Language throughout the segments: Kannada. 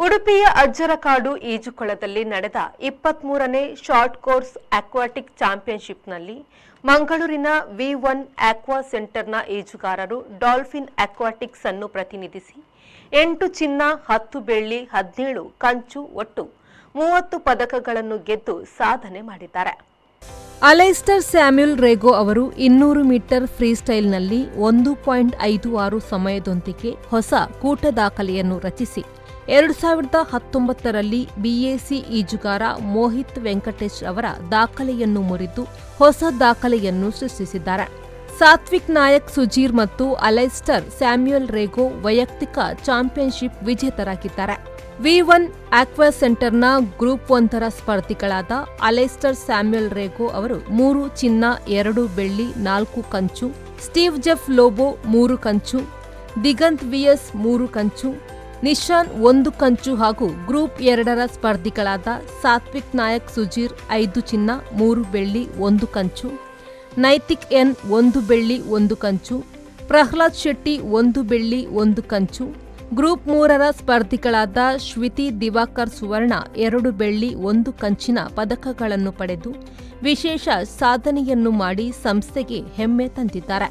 ಉಡುಪಿಯ ಅಜ್ಜರಕಾಡು ಈಜುಕೊಳದಲ್ಲಿ ನಡೆದ ಇಪ್ಪತ್ಮೂರನೇ ಶಾರ್ಟ್ ಕೋರ್ಸ್ ಅಕ್ವಾಟಿಕ್ ಚಾಂಪಿಯನ್ಶಿಪ್ನಲ್ಲಿ ಮಂಗಳೂರಿನ ವಿ ಒನ್ ಆಕ್ವಾ ಸೆಂಟರ್ನ ಈಜುಗಾರರು ಡಾಲ್ಫಿನ್ ಅಕ್ವಾಟಿಕ್ಸ್ ಅನ್ನು ಪ್ರತಿನಿಧಿಸಿ ಎಂಟು ಚಿನ್ನ, ಹತ್ತು ಬೆಳ್ಳಿ, ಹದಿನೇಳು ಕಂಚು, ಒಟ್ಟು ಮೂವತ್ತು ಪದಕಗಳನ್ನು ಗೆದ್ದು ಸಾಧನೆ ಮಾಡಿದ್ದಾರೆ. ಅಲೈಸ್ಟರ್ ಸ್ಯಾಮ್ಯುಲ್ ರೇಗೋ ಅವರು ಇನ್ನೂರು ಮೀಟರ್ ಫ್ರೀಸ್ಟೈಲ್ನಲ್ಲಿ ಒಂದು ಪಾಯಿಂಟ್ ಐದು ಆರು ಸಮಯದೊಂದಿಗೆ ಹೊಸ ಕೂಟ ದಾಖಲೆಯನ್ನು ರಚಿಸಿ ಎರಡು ಸಾವಿರದ ಹತ್ತೊಂಬತ್ತರಲ್ಲಿ ಬಿಎಸಿ ಈಜುಗಾರ ಮೋಹಿತ್ ವೆಂಕಟೇಶ್ ಅವರ ದಾಖಲೆಯನ್ನು ಮುರಿದು ಹೊಸ ದಾಖಲೆಯನ್ನು ಸೃಷ್ಟಿಸಿದ್ದಾರೆ. ಸಾತ್ವಿಕ್ ನಾಯಕ್ ಸುಜೀರ್ ಮತ್ತು ಅಲೈಸ್ಟರ್ ಸ್ಯಾಮ್ಯುಯಲ್ ರೇಗೋ ವೈಯಕ್ತಿಕ ಚಾಂಪಿಯನ್ಶಿಪ್ ವಿಜೇತರಾಗಿದ್ದಾರೆ. ವಿ ಒನ್ ಆಕ್ವಾ ಸೆಂಟರ್ನ ಗ್ರೂಪ್ ಒಂದರ ಸ್ಪರ್ಧಿಗಳಾದ ಅಲೆಸ್ಟರ್ ಸ್ಯಾಮ್ಯುಯಲ್ ರೇಗೋ ಅವರು ಮೂರು ಚಿನ್ನ, ಎರಡು ಬೆಳ್ಳಿ, ನಾಲ್ಕು ಕಂಚು, ಸ್ಟೀವ್ ಜೆಫ್ ಲೋಬೋ ಮೂರು ಕಂಚು, ದಿಗಂತ್ ವಿಎಸ್ ಮೂರು ಕಂಚು ನಿಶಾನ್ ಒಂದು ಕಂಚು ಹಾಗೂ ಗ್ರೂಪ್ ಎರಡರ ಸ್ಪರ್ಧಿಗಳಾದ ಸಾತ್ವಿಕ್ ನಾಯಕ್ ಸುಜೀರ್ ಐದು ಚಿನ್ನ, ಮೂರು ಬೆಳ್ಳಿ, ಒಂದು ಕಂಚು. ನೈತಿಕ್ ಎನ್ ಒಂದು ಬೆಳ್ಳಿ, ಒಂದು ಕಂಚು. ಪ್ರಹ್ಲಾದ್ ಶೆಟ್ಟಿ ಒಂದು ಬೆಳ್ಳಿ, ಒಂದು ಕಂಚು. ಗ್ರೂಪ್ ಮೂರರ ಸ್ಪರ್ಧಿಗಳಾದ ಶ್ವಿತಿ ದಿವಾಕರ್ ಸುವರ್ಣ ಎರಡು ಬೆಳ್ಳಿ, ಒಂದು ಕಂಚಿನ ಪದಕಗಳನ್ನು ಪಡೆದು ವಿಶೇಷ ಸಾಧನೆಯನ್ನು ಮಾಡಿ ಸಂಸ್ಥೆಗೆ ಹೆಮ್ಮೆ ತಂದಿದ್ದಾರೆ.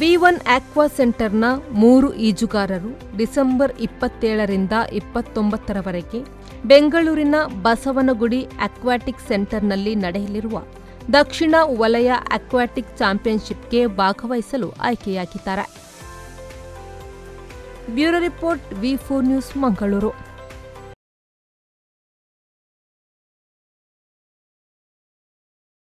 ವಿ ಒನ್ ಆಕ್ವಾ ಸೆಂಟರ್ನ ಮೂರು ಈಜುಗಾರರು ಡಿಸೆಂಬರ್ ಇಪ್ಪತ್ತೇಳರಿಂದ ಇಪ್ಪತ್ತೊಂಬತ್ತರವರೆಗೆ ಬೆಂಗಳೂರಿನ ಬಸವನಗುಡಿ ಅಕ್ವಾಟಿಕ್ ಸೆಂಟರ್ನಲ್ಲಿ ನಡೆಯಲಿರುವ ದಕ್ಷಿಣ ವಲಯ ಅಕ್ವಾಟಿಕ್ ಚಾಂಪಿಯನ್ಶಿಪ್ಗೆ ಭಾಗವಹಿಸಲು ಆಯ್ಕೆಯಾಗಿದ್ದಾರೆ. Bureau report V four news Mangaluru.